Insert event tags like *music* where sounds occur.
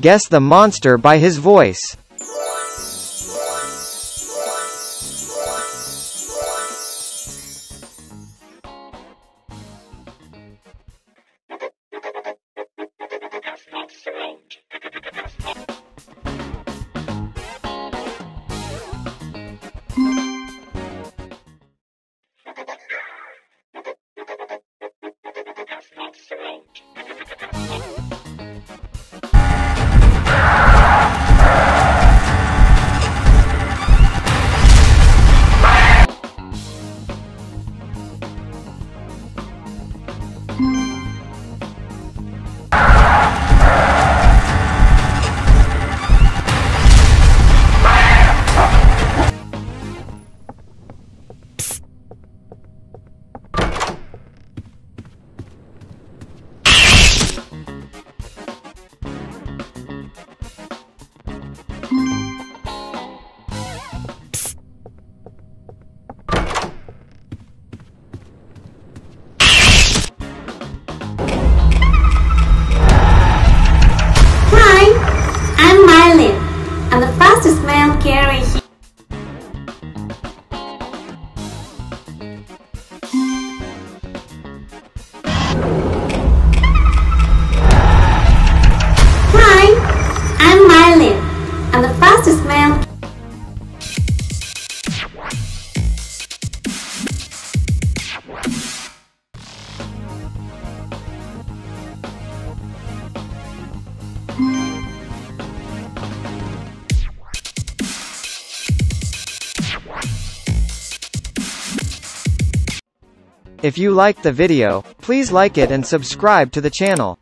Guess the monster by his voice. *laughs* Thank mm -hmm. you. If you liked the video, please like it and subscribe to the channel.